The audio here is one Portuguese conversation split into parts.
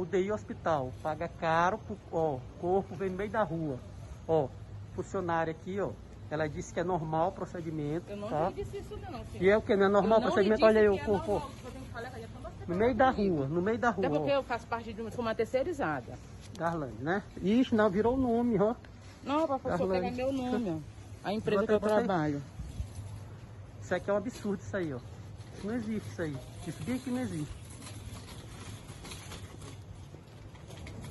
UDI hospital, paga caro, pro, ó, corpo vem no meio da rua. Ó, funcionária aqui, ó, ela disse que é normal o procedimento, Eu não tá? disse isso não, senhor. E é o que? Não é normal o procedimento? Olha aí o é corpo, normal, No meio da rua, no meio da rua, Até porque ó. eu faço parte de uma, sou uma terceirizada. Darlane, né? Ixi, não, virou o nome, ó. Não, Darlane. pegar meu nome, ó. A empresa que eu trabalho. Isso aqui é um absurdo, isso aí, ó. Isso não existe, isso aí. Isso bem que não existe.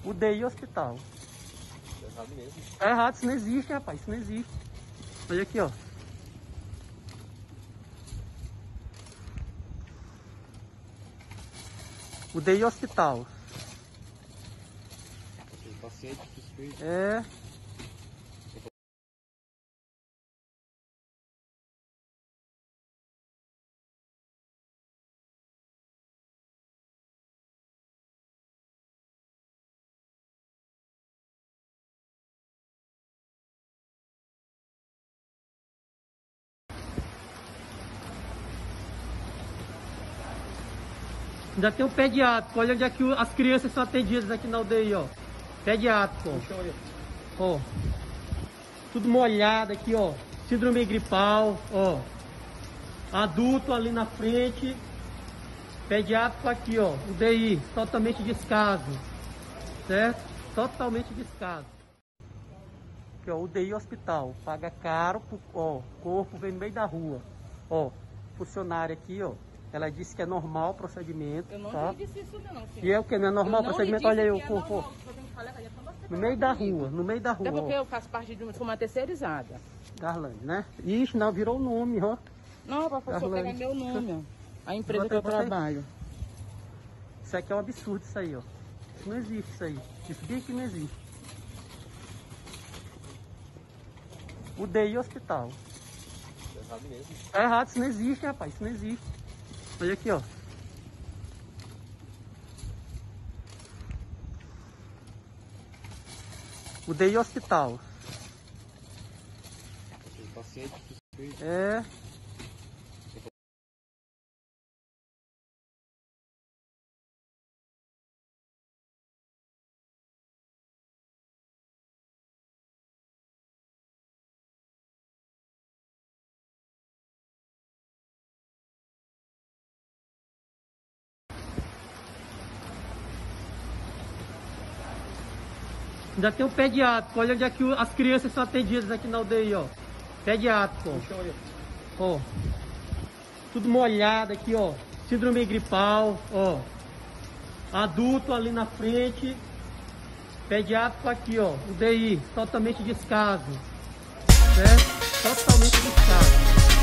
UDI hospital. Errado mesmo. Tá errado, isso não existe, rapaz, isso não existe. Olha aqui, ó. UDI hospital. Paciente suspeito. É. Ainda tem o pediátrico, olha onde é que as crianças são atendidas aqui na UDI, ó. Pediátrico, ó. Ó. Tudo molhado aqui, ó. Síndrome gripal, ó. Adulto ali na frente. Pediátrico aqui, ó. UDI, totalmente descaso. Certo? Totalmente descaso. Aqui, ó, UDI hospital. Paga caro, ó. Corpo vem no meio da rua. Ó. Funcionária aqui, ó. Ela disse que é normal o procedimento, Eu não tá? disse isso não, senhor. E é o que? Não é normal o procedimento? Olha aí o é corpo, é No meio da rua, no meio da rua. Até porque ó. eu faço parte de uma, sou uma terceirizada. Darlane, né? Ixi, não, virou o nome, ó. Não, para pessoa Darlane. pegar meu nome, ó. A empresa Bota que eu trabalho. Isso aqui é um absurdo, isso aí, ó. Isso não existe, isso aí. Isso bem que não existe. UDI hospital. Errado mesmo. Tá errado, isso não existe, rapaz. Isso não existe. Olha aqui, ó. UDI hospital. Tem paciente suspeito. É. Ainda tem o pediátrico, olha onde é que as crianças são atendidas aqui na UDI, ó. Pediátrico, ó. Ó. Tudo molhado aqui, ó. Síndrome gripal, ó. Adulto ali na frente. Pediátrico aqui, ó. UDI, totalmente descaso. Certo? Totalmente descaso.